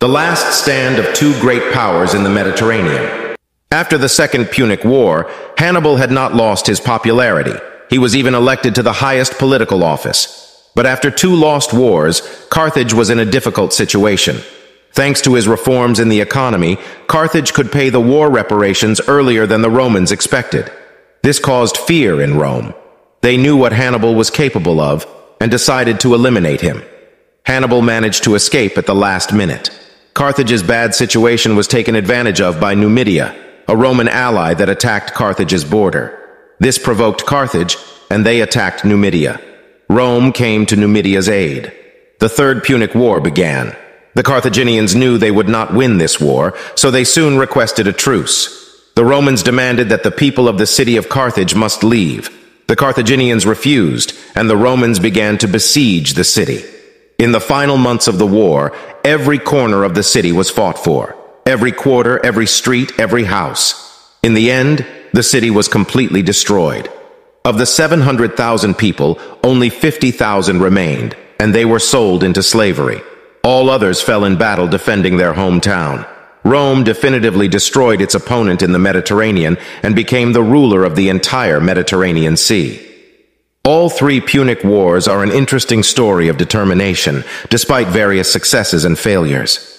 The last stand of two great powers in the Mediterranean. After the Second Punic War, Hannibal had not lost his popularity. He was even elected to the highest political office. But after two lost wars, Carthage was in a difficult situation. Thanks to his reforms in the economy, Carthage could pay the war reparations earlier than the Romans expected. This caused fear in Rome. They knew what Hannibal was capable of and decided to eliminate him. Hannibal managed to escape at the last minute. Carthage's bad situation was taken advantage of by Numidia, a Roman ally that attacked Carthage's border. This provoked Carthage, and they attacked Numidia. Rome came to Numidia's aid. The Third Punic War began. The Carthaginians knew they would not win this war, so they soon requested a truce. The Romans demanded that the people of the city of Carthage must leave. The Carthaginians refused, and the Romans began to besiege the city. In the final months of the war, every corner of the city was fought for. Every quarter, every street, every house. In the end, the city was completely destroyed. Of the 700,000 people, only 50,000 remained, and they were sold into slavery. All others fell in battle defending their hometown. Rome definitively destroyed its opponent in the Mediterranean and became the ruler of the entire Mediterranean Sea. All three Punic Wars are an interesting story of determination, despite various successes and failures.